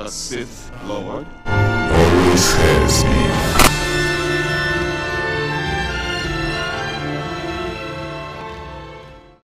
a Sith Lord? Always has.